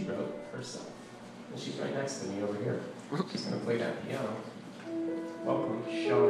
she wrote herself. And she's right next to me over here. She's going to play that piano. Welcome, Sean.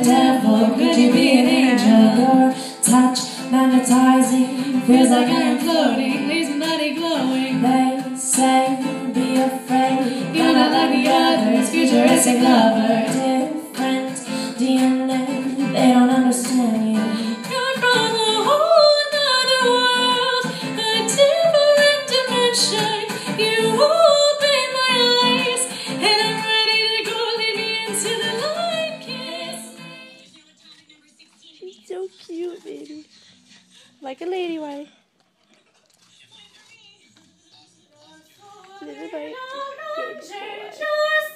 devil? Could you be an angel or touch magnetizing? Feels like I am floating, These my glowing. They say be afraid, you're not like the others, futuristic lovers. so cute, baby. Like a lady, Wiley. Little bite. Good boy.